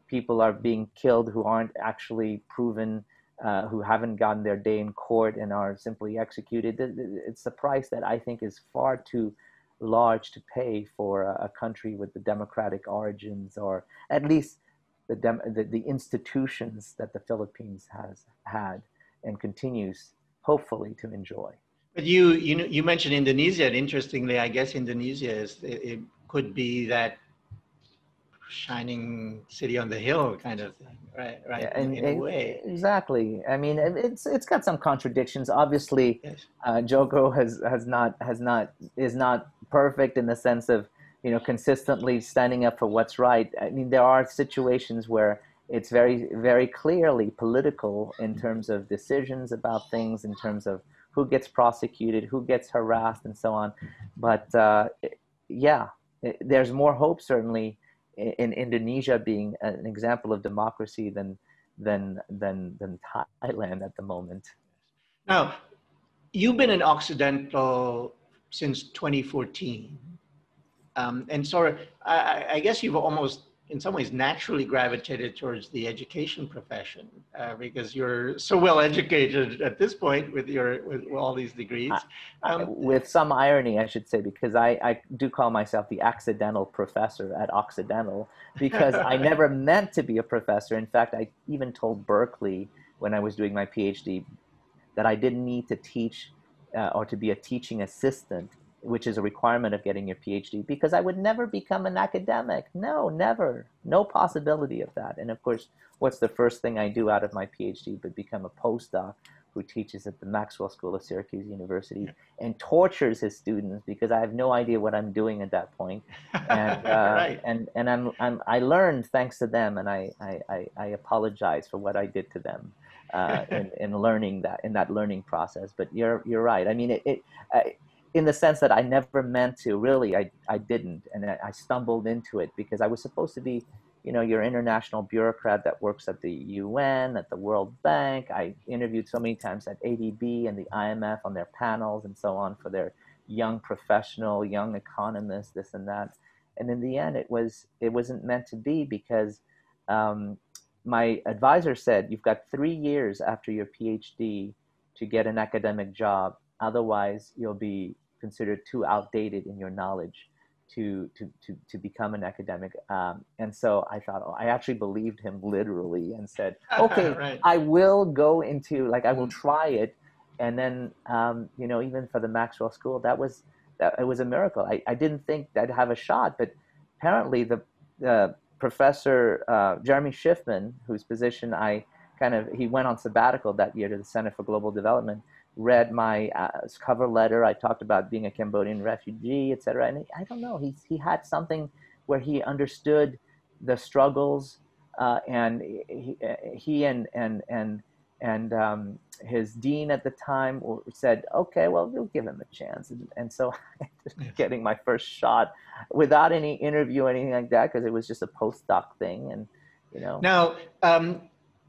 People are being killed who aren't actually proven uh, who haven't gotten their day in court and are simply executed. It's a price that I think is far too large to pay for a, country with the democratic origins, or at least the, dem- the, the institutions that the Philippines has had and continues, hopefully, to enjoy. But you, you, you mentioned Indonesia. And interestingly, I guess Indonesia is it, it could be that shining city on the hill kind of thing right right yeah, and, in, in a way. exactly. I mean it's it's got some contradictions. Obviously yes. uh, joko has has not has not is not perfect in the sense of you know consistently standing up for what's right. I mean there are situations where it's very very clearly political in terms of decisions about things in terms of who gets prosecuted who gets harassed and so on. But uh, yeah there's more hope certainly in Indonesia being an example of democracy than than than than Thailand at the moment. Now, you've been in Occidental since 2014, um, and so I, I guess you've almost in some ways naturally gravitated towards the education profession uh, because you're so well educated at this point with your with all these degrees. Um, with some irony i should say because I, I do call myself the accidental professor at occidental because i *laughs* never meant to be a professor. In fact i even told berkeley when i was doing my phd that i didn't need to teach uh, or to be a teaching assistant which is a requirement of getting your PhD, because I would never become an academic. No, never. No possibility of that. And of course, what's the first thing I do out of my PhD but become a postdoc who teaches at the Maxwell School of Syracuse University and tortures his students because I have no idea what I'm doing at that point. *laughs* And, uh, right. and, and I'm, I'm, I learned thanks to them and I, I, I, I apologize for what I did to them. Uh, *laughs* in, in learning that in that learning process, but you're you're right. I mean, it, it I, in the sense that I never meant to. Really, I I didn't, and I, stumbled into it because I was supposed to be you know, your international bureaucrat that works at the UN, at the World Bank. I interviewed so many times at ADB and the IMF on their panels and so on for their young professional, young economists, this and that. And in the end, it was it wasn't meant to be because um, my advisor said you've got three years after your PhD to get an academic job. Otherwise, you'll be considered too outdated in your knowledge to to to, to become an academic um, and so i thought oh, i actually believed him literally and said *laughs* okay right. i will go into like i will try it. And then um, you know even for the maxwell school that was that it was a miracle. I, I didn't think i'd have a shot but apparently the the professor uh, jeremy shiffman whose position i kind of he went on sabbatical that year to the center for global development read my uh, cover letter. I talked about being a Cambodian refugee, etc. And I don't know, he he had something where he understood the struggles, uh, and he, he and and and and um, his dean at the time said, "Okay, well, we'll give him a chance." And, and so, *laughs* getting my first shot without any interview or anything like that, because it was just a postdoc thing, and you know. Now, um,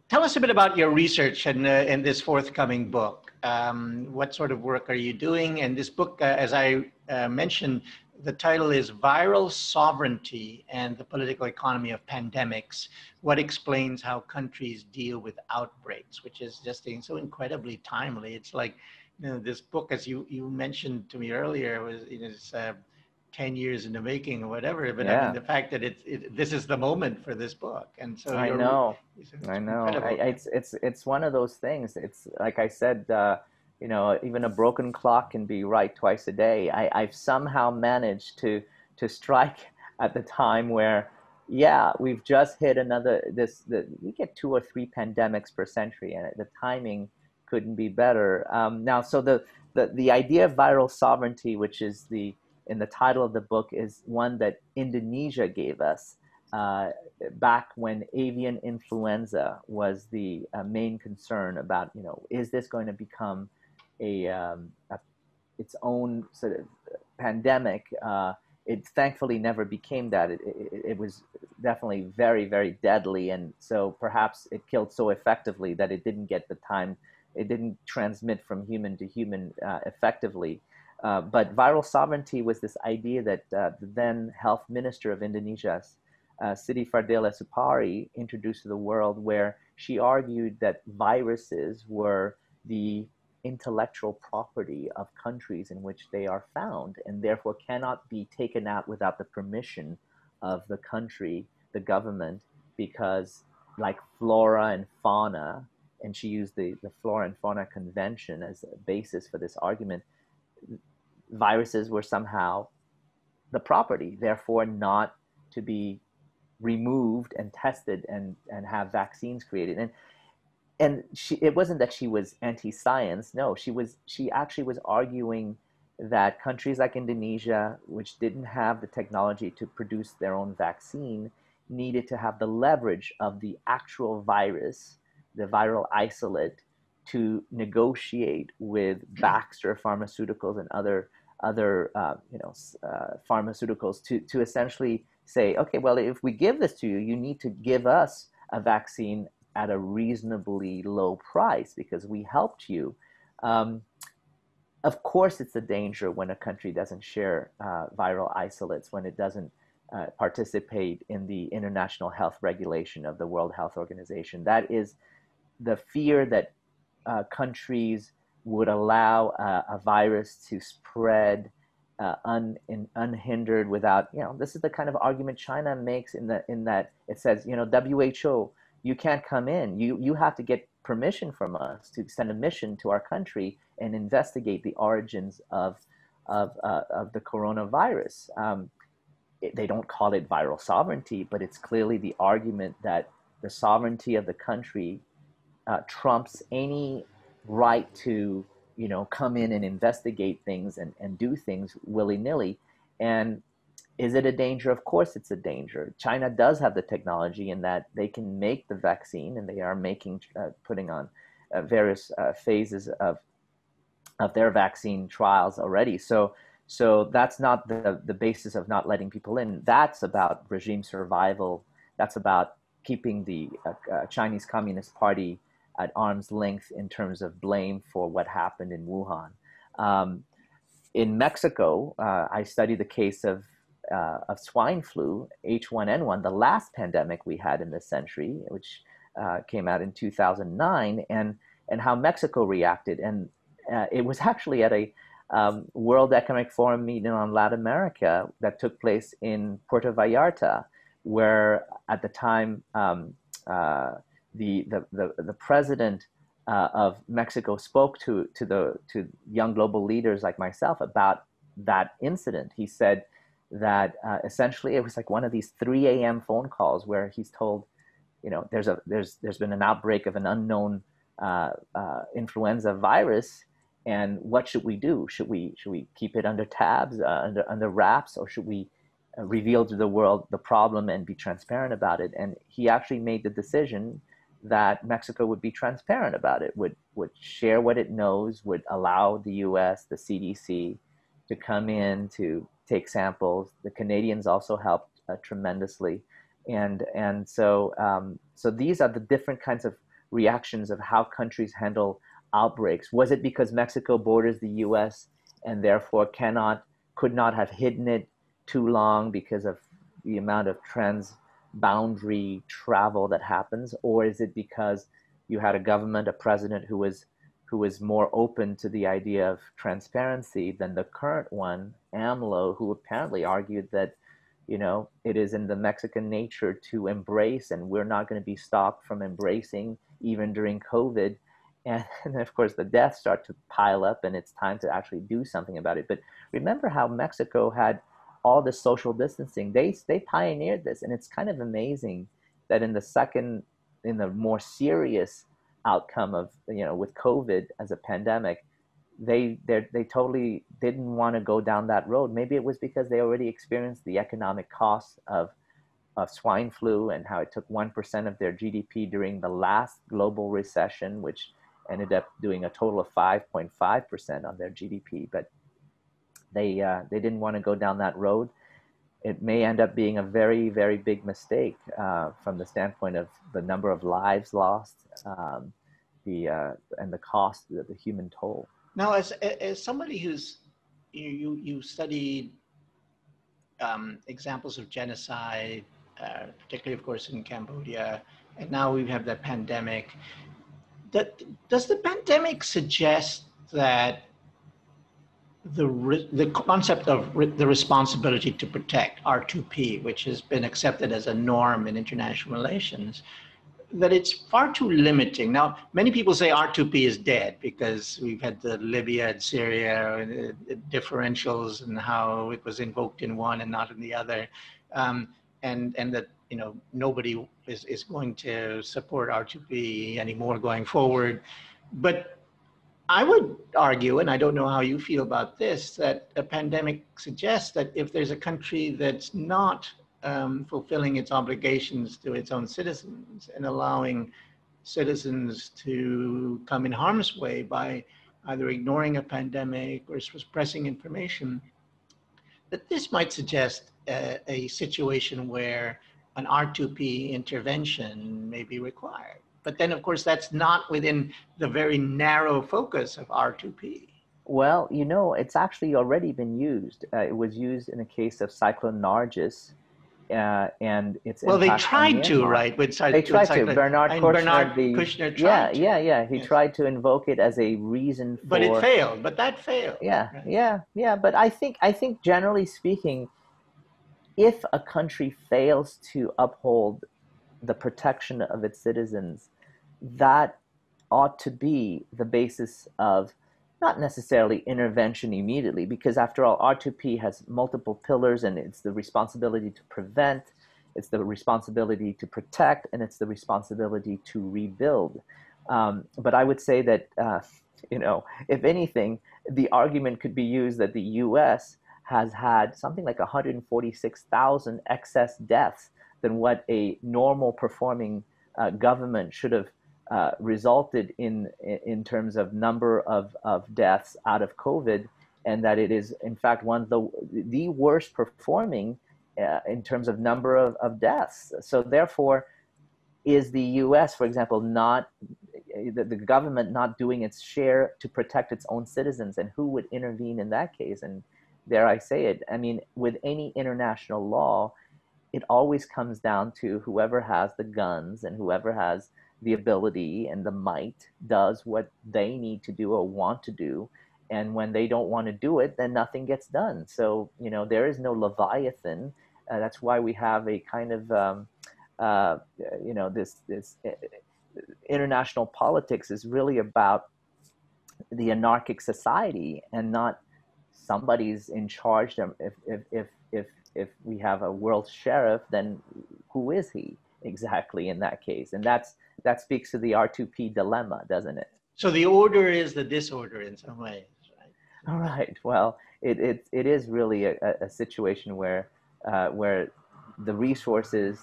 tell us a bit about your research and in, uh, in this forthcoming book. Um, what sort of work are you doing? And this book, uh, as I uh, mentioned, the title is Viral Sovereignty and the Political Economy of Pandemics What Explains How Countries Deal with Outbreaks, which is just so incredibly timely. It's like, you know, this book, as you, you mentioned to me earlier, was you know, uh, 10 years in the making or whatever. But yeah. I mean, the fact that it's, it, this is the moment for this book. And so I know, I know. I, it's, it's, it's one of those things. It's like I said, uh, you know, even a broken clock can be right twice a day. I, I've somehow managed to, to strike *laughs* at the time where, yeah, we've just hit another, this, the, we get two or three pandemics per century and the timing couldn't be better. Um, now, so the, the, the idea of viral sovereignty, which is the, in the title of the book is one that Indonesia gave us uh, back when avian influenza was the uh, main concern about, you know, is this going to become a, um, a its own sort of pandemic? Uh, it thankfully never became that. It, it, it, was definitely very, very deadly. And so perhaps it killed so effectively that it didn't get the time, it didn't transmit from human to human uh, effectively. Uh, but viral sovereignty was this idea that uh, the then health minister of Indonesia, uh, Siti Fadilah Supari, introduced to the world, where she argued that viruses were the intellectual property of countries in which they are found and therefore cannot be taken out without the permission of the country, the government, because like flora and fauna, and she used the, the Flora and Fauna Convention as a basis for this argument, viruses were somehow the property, therefore not to be removed and tested and, and have vaccines created. And and she it wasn't that she was anti-science. No, she was she actually was arguing that countries like Indonesia, which didn't have the technology to produce their own vaccine, needed to have the leverage of the actual virus, the viral isolate, to negotiate with Baxter Pharmaceuticals and other other uh, you know uh, pharmaceuticals to to essentially say, okay, well, if we give this to you, you need to give us a vaccine at a reasonably low price because we helped you. Um, of course, it's a danger when a country doesn't share uh, viral isolates, when it doesn't uh, participate in the international health regulation of the World Health Organization. That is the fear that uh, countries would allow uh, a virus to spread uh, un, in, unhindered without, you know, this is the kind of argument China makes in, the, in that it says, you know, WHO, you can't come in. You, you have to get permission from us to send a mission to our country and investigate the origins of, of, uh, of the coronavirus. Um, it, they don't call it viral sovereignty, but it's clearly the argument that the sovereignty of the country uh, trumps any right to you know come in and investigate things and, and do things willy-nilly. And is it a danger? Of course it's a danger. China does have the technology in that they can make the vaccine and they are making uh, putting on uh, various uh, phases of of their vaccine trials already. So so that's not the the basis of not letting people in. That's about regime survival. That's about keeping the uh, uh, Chinese Communist Party at arm's length in terms of blame for what happened in Wuhan. Um, in Mexico, uh, I studied the case of uh, of swine flu, H1N1, the last pandemic we had in this century, which uh, came out in 2009, and and how Mexico reacted. And uh, it was actually at a um, World Economic Forum meeting on Latin America that took place in Puerto Vallarta, where at the time um, uh, the, the, the, the, president uh, of Mexico spoke to, to, the, to young global leaders like myself about that incident. He said that uh, essentially it was like one of these 3 a.m. phone calls where he's told, you know, there's, a, there's, there's been an outbreak of an unknown uh, uh, influenza virus and what should we do? Should we should we keep it under tabs, uh, under under wraps, or should we uh, reveal to the world the problem and be transparent about it. And he actually made the decision that Mexico would be transparent about it, would would share what it knows, would allow the U.S., the CDC, to come in to take samples. The Canadians also helped uh, tremendously, and and so um, so these are the different kinds of reactions of how countries handle outbreaks. Was it because Mexico borders the U.S. and therefore cannot could not have hidden it too long because of the amount of transboundary travel that happens, or is it because you had a government, a president who was who was more open to the idea of transparency than the current one, AMLO, who apparently argued that you know it is in the Mexican nature to embrace, and we're not going to be stopped from embracing even during COVID. And, *laughs* and of course, the deaths start to pile up, and it's time to actually do something about it. But remember how Mexico had all the social distancing. They they pioneered this, and it's kind of amazing that in the second, in the more serious outcome of you know with COVID as a pandemic, they they they totally didn't want to go down that road. Maybe it was because they already experienced the economic costs of of swine flu and how it took one percent of their GDP during the last global recession, which ended up doing a total of 5.5 percent on their GDP. But they uh, they didn't want to go down that road. It may end up being a very very big mistake uh, from the standpoint of the number of lives lost, um, the uh, and the cost, the, the human toll. Now, as as somebody who's you you, you studied um, examples of genocide, uh, particularly of course in Cambodia, and now we have the pandemic. That, does the pandemic suggest that the, the concept of the responsibility to protect, R2P, which has been accepted as a norm in international relations, that it's far too limiting. Now, many people say R2P is dead because we've had the Libya and Syria uh, differentials and how it was invoked in one and not in the other. Um, and, and that, you know, nobody is, is going to support R2P anymore going forward. But I would argue, and I don't know how you feel about this, that a pandemic suggests that if there's a country that's not um, fulfilling its obligations to its own citizens and allowing citizens to come in harm's way by either ignoring a pandemic or suppressing information, that this might suggest a, a situation where an R2P intervention may be required. But then, of course, that's not within the very narrow focus of R2P. Well, you know, it's actually already been used. Uh, it was used in the case of Cyclone Nargis, uh, and it's well, they tried to, right? With, they tried to. Bernard Kouchner, Bernard the, tried. Yeah, yeah, yeah. He yes. tried to invoke it as a reason for. But it failed. But that failed. Yeah, right? yeah, yeah. But I think, I think, generally speaking, if a country fails to uphold the protection of its citizens, that ought to be the basis of not necessarily intervention immediately, because after all, R2P has multiple pillars and it's the responsibility to prevent, it's the responsibility to protect, and it's the responsibility to rebuild. Um, but I would say that, uh, you know, if anything, the argument could be used that the U.S. has had something like 146,000 excess deaths than what a normal performing uh, government should have uh, resulted in in terms of number of, of deaths out of COVID, and that it is in fact one of the the worst performing uh, in terms of number of, of deaths. So therefore, is the U.S., for example, not the, the government not doing its share to protect its own citizens, and who would intervene in that case? And dare I say it? I mean, with any international law, it always comes down to whoever has the guns and whoever has the ability and the might does what they need to do or want to do. And when they don't want to do it then nothing gets done. So you know there is no leviathan. Uh, that's why we have a kind of um, uh, you know this this uh, international politics is really about the anarchic society and not somebody's in charge. If if if if if we have a world sheriff then who is he exactly in that case? And that's that speaks to the R2P dilemma, doesn't it? So the order is the disorder in some ways, right? All right. Well, it, it, it is really a, a situation where, uh, where the resources,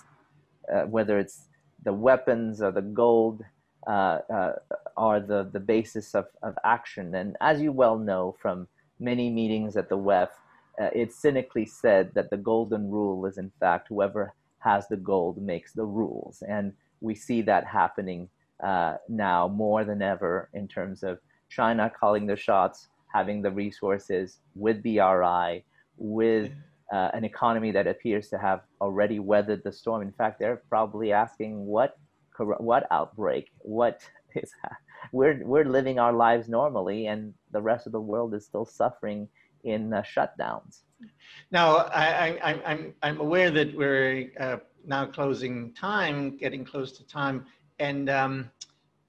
uh, whether it's the weapons or the gold, uh, uh are the, the basis of, of action. And as you well know from many meetings at the WEF, uh, it's cynically said that the golden rule is, in fact, whoever has the gold makes the rules. And we see that happening uh, now more than ever in terms of China calling the shots, having the resources with BRI, with uh, an economy that appears to have already weathered the storm. In fact, they're probably asking what what outbreak, what *laughs* is we're we're living our lives normally, and the rest of the world is still suffering in uh, shutdowns. Now, I, I'm I'm aware that we're uh, now closing time, getting close to time. And um,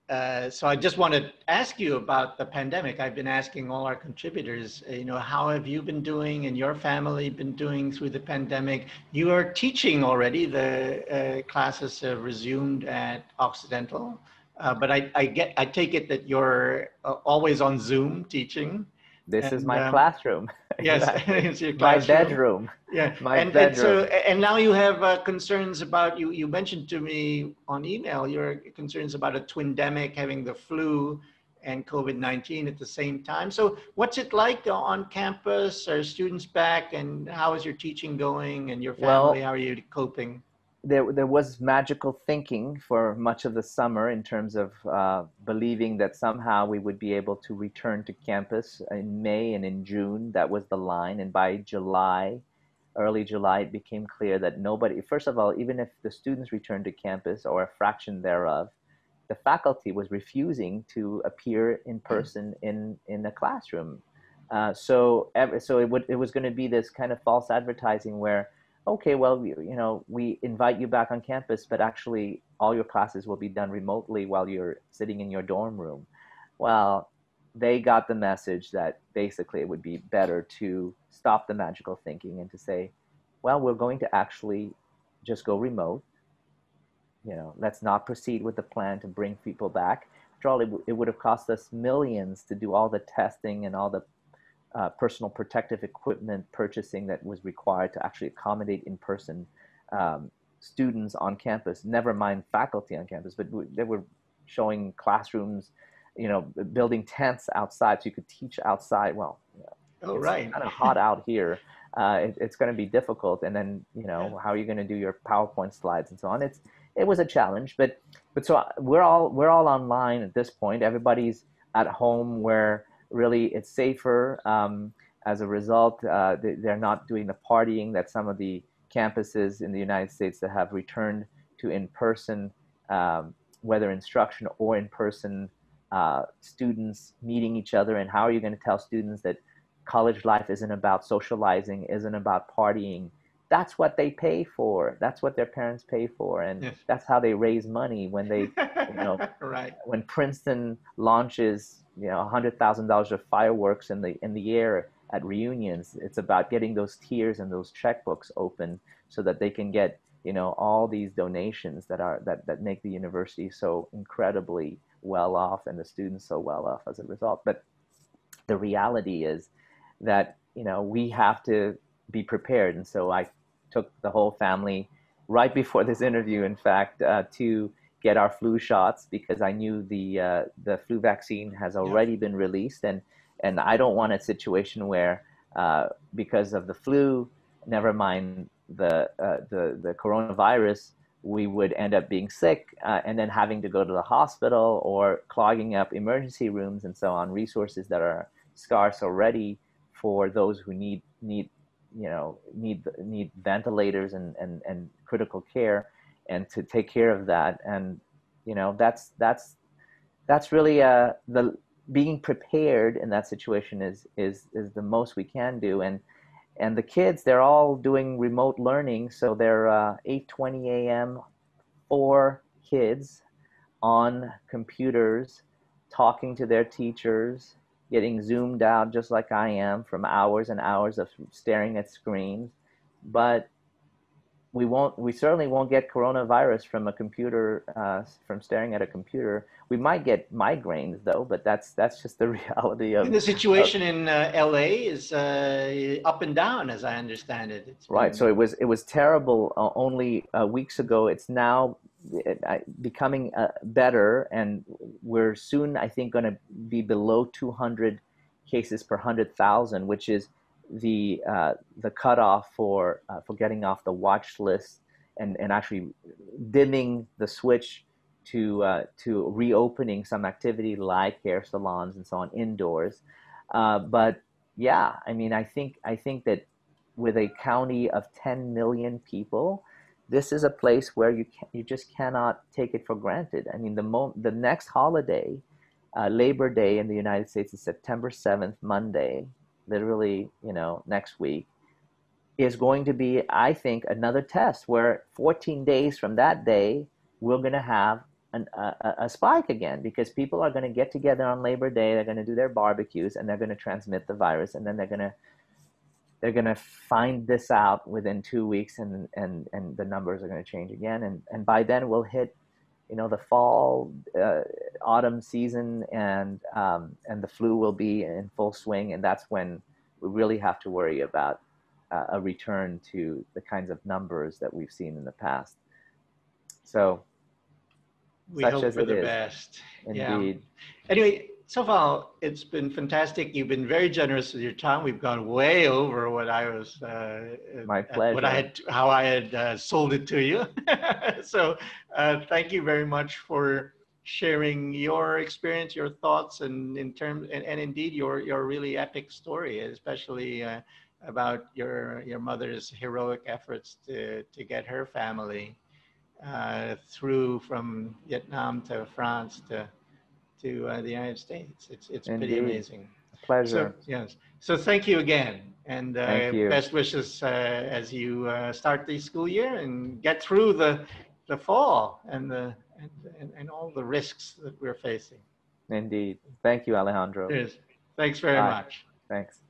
uh, so I just want to ask you about the pandemic. I've been asking all our contributors, uh, you know, how have you been doing and your family been doing through the pandemic? You are teaching already. The uh, classes have resumed at Occidental. Uh, but I, I, get, I take it that you're uh, always on Zoom teaching. This and, is my um, classroom. *laughs* Yes, *laughs* it's your classroom. My bedroom. Yeah, *laughs* my and, bedroom. And, so, and now you have uh, concerns about you. You mentioned to me on email your concerns about a twindemic, having the flu and COVID nineteen at the same time. So, what's it like on campus? Are students back, and how is your teaching going? And your family, well, how are you coping? There, there was magical thinking for much of the summer in terms of uh, believing that somehow we would be able to return to campus in May and in June. That was the line. And by July, early July, it became clear that nobody, first of all, even if the students returned to campus or a fraction thereof, the faculty was refusing to appear in person in, in a classroom. Uh, so, so it, would, it was going to be this kind of false advertising where okay, well, you know, we invite you back on campus, but actually all your classes will be done remotely while you're sitting in your dorm room. Well, they got the message that basically it would be better to stop the magical thinking and to say, well, we're going to actually just go remote. You know, let's not proceed with the plan to bring people back. After all, it, w- it would have cost us millions to do all the testing and all the uh, personal protective equipment purchasing that was required to actually accommodate in-person um, students on campus, never mind faculty on campus, but they were showing classrooms, you know, building tents outside so you could teach outside. Well, oh, right. it's kind of hot out here. Uh, it, it's going to be difficult. And then, you know, yeah. how are you going to do your PowerPoint slides and so on? It's, it was a challenge, but, but so we're all, we're all online at this point. Everybody's at home where, really it's safer. Um, as a result, uh, they, are not doing the partying that some of the campuses in the United States that have returned to in-person, um, whether instruction or in-person uh, students meeting each other. And how are you going to tell students that college life isn't about socializing, isn't about partying? That's what they pay for. That's what their parents pay for, and yes. that's how they raise money when they, you know, *laughs* right. when Princeton launches you know hundred thousand dollars of fireworks in the in the air at reunions. It's about getting those tiers and those checkbooks open so that they can get you know all these donations that are that that make the university so incredibly well off and the students so well off as a result. But the reality is that you know we have to be prepared, and so I took the whole family right before this interview, in fact, uh, to get our flu shots because I knew the uh, the flu vaccine has already yeah. been released, and and I don't want a situation where uh, because of the flu, never mind the uh, the the coronavirus, we would end up being sick uh, and then having to go to the hospital or clogging up emergency rooms and so on. Resources that are scarce already for those who need need you know need need ventilators and and, and critical care and to take care of that. And you know that's that's that's really uh the being prepared in that situation is is is the most we can do. And and the kids they're all doing remote learning. So they're uh, 8.20 a.m four kids on computers talking to their teachers getting zoomed out just like i am from hours and hours of staring at screens. But we won't we certainly won't get coronavirus from a computer uh, from staring at a computer. We might get migraines though but that's that's just the *laughs* reality of and the situation of, in uh, la is uh, up and down as i understand it. It's right been... so it was it was terrible uh, only uh, weeks ago. It's now uh, becoming better and we're soon i think going to be below 200 cases per 100000 which is the uh, the cutoff for uh, for getting off the watch list and, and actually dimming the switch to uh, to reopening some activity like hair salons and so on indoors. Uh, but yeah, I mean, I think I think that with a county of 10 million people, this is a place where you can, you just cannot take it for granted. I mean, the mo- the next holiday, uh, Labor Day in the United States is September 7th, Monday literally, you know, next week, is going to be, I think, another test where 14 days from that day, we're going to have an, a, a, spike again because people are going to get together on Labor Day. They're going to do their barbecues and they're going to transmit the virus, and then they're going to they're going to find this out within two weeks, and and and the numbers are going to change again, and and by then we'll hit you know the fall uh, autumn season and um, and the flu will be in full swing and that's when we really have to worry about uh, a return to the kinds of numbers that we've seen in the past so we hope for the is. best indeed yeah. anyway so far it's been fantastic. You've been very generous with your time. We've gone way over what i was uh, my pleasure what i had how i had uh, sold it to you. *laughs* So uh, thank you very much for sharing your experience your thoughts and in terms and, and indeed your your really epic story especially uh, about your your mother's heroic efforts to to get her family uh, through from vietnam to france to to uh, the United States. It's it's Indeed. pretty amazing. Pleasure. So, yes. So thank you again, and uh, you. best wishes uh, as you uh, start the school year and get through the the fall and the and, and, and all the risks that we're facing. Indeed. Thank you, Alejandro. Cheers. Thanks very Bye. much. Thanks.